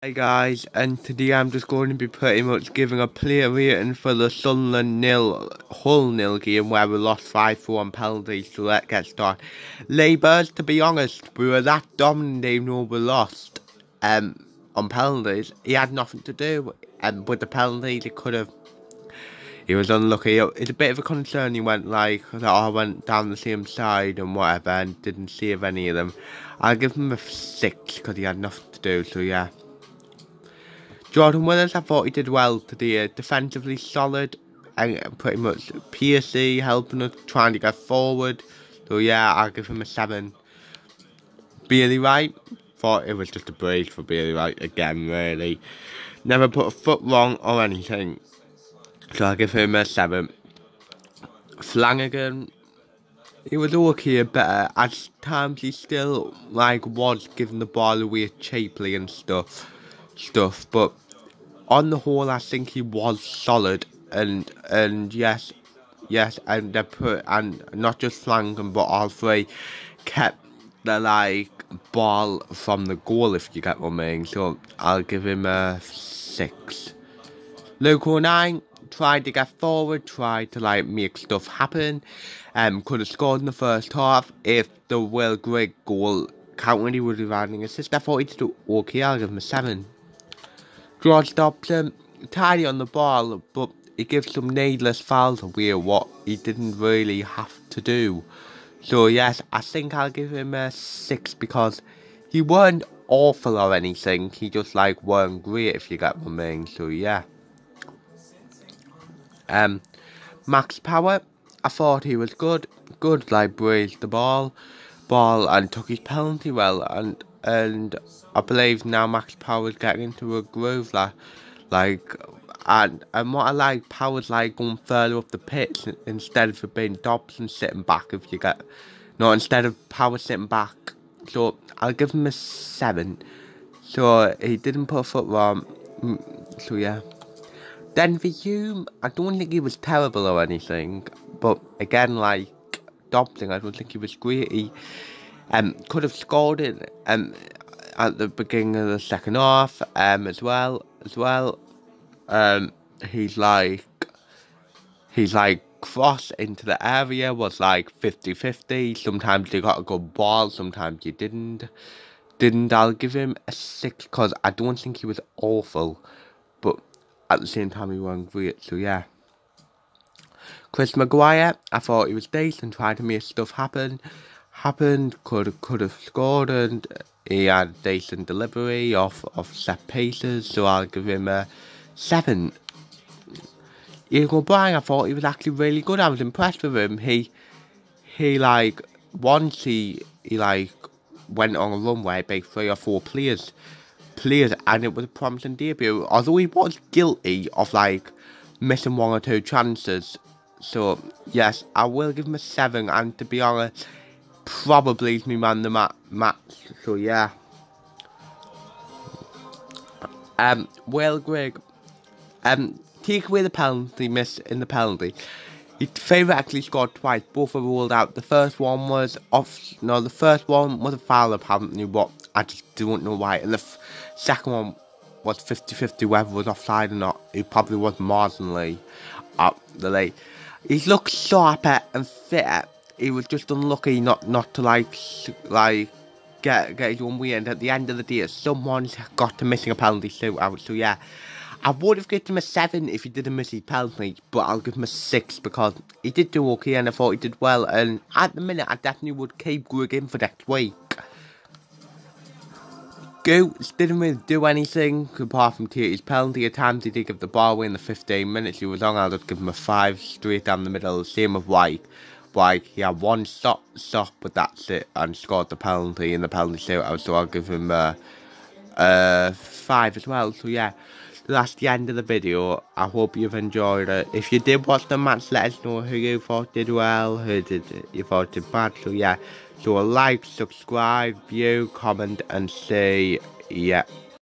Hey guys, and today I'm just going to be pretty much giving a player rating for the Sunderland nil Hull nil game where we lost 5 4 on penalties, so let's get started. Labours, to be honest, we were that dominant even though we lost um, on penalties. He had nothing to do, um, with the penalties, he could have. He was unlucky. It's a bit of a concern. He went like, oh, I went down the same side and whatever, and didn't save any of them. I'll give him a six because he had nothing to do. So yeah. Jordan Willis, I thought he did well today. Defensively solid and uh, pretty much PSC helping us trying to get forward. So yeah, I'll give him a 7. Bailey Wright, thought it was just a break for Bailey Wright again, really. Never put a foot wrong or anything. So I'll give him a 7. Flanagan, he was okay, better. Uh, at times he still like was giving the ball away cheaply and stuff stuff, but on the whole, I think he was solid. And and yes, yes, and they put and not just Flanagan, but all three kept the like ball from the goal. If you get what I mean, so I'll give him a six. Luke O'Nien tried to get forward, tried to like make stuff happen. Um, could have scored in the first half if the Will Grigg goal counted. He would have had assist. I thought he did okay. I'll give him a seven. George Dobson, tidy on the ball, but he gives some needless fouls away what he didn't really have to do. So yes, I think I'll give him a 6 because he weren't awful or anything, he just like weren't great if you get what I mean, so yeah. Um, Max Power, I thought he was good, good like brazed the ball, ball and took his penalty well and and I believe now Max Power's getting into a groove like, like and and what I like Power's like going further up the pitch instead of being Dobson sitting back if you get no instead of Power sitting back. So I'll give him a seven. So he didn't put a foot wrong. Mm, so yeah. Denver Hume I don't think he was terrible or anything but again like Dobson I don't think he was great. He um, could have scored it um, at the beginning of the second half um, as well. As well, um, he's like he's like cross into the area was like 50-50. Sometimes you got a good ball, sometimes you didn't. Didn't I'll give him a six because I don't think he was awful, but at the same time he wasn't great. So yeah. Chris Maguire, I thought he was decent, tried to make stuff happen happened, could could have scored, and uh, he had decent delivery off of set pieces, so I'll give him a seven. Aiden O'Brien, I thought he was actually really good. I was impressed with him. He he like once he he like went on a run where he beat three or four players players and it was a promising debut. Although he was guilty of like missing one or two chances. So yes, I will give him a seven and to be honest probably is me man the mat match. So yeah. Um, Will Grigg, um, take away the penalty miss in the penalty. His favourite actually scored twice. Both were ruled out. The first one was off. No, the first one was a foul apparently, but I just don't know why. And the second one was 50-50 whether it was offside or not. It probably was marginally up the late. He looks sharper and fitter he was just unlucky not not to like like get get his own win. And at the end of the day, someone's got to missing a penalty shootout. So yeah, I would have given him a seven if he didn't miss his penalty, but I'll give him a six because he did do okay and I thought he did well. And at the minute, I definitely would keep Grigg for next week. Gooch didn't really do anything apart from take his penalty. At times he did give the ball away in the 15 minutes he was on. I'll just give him a 5 straight down the middle. Same with Wyke like he had one stop, stop, but that's it, and scored the penalty in the penalty shootout. So I'll give him a, a five as well. So yeah, that's the end of the video. I hope you've enjoyed it. If you did watch the match, let us know who you thought did well, who did you thought did bad. So yeah, so a like, subscribe, view, comment, and say yeah.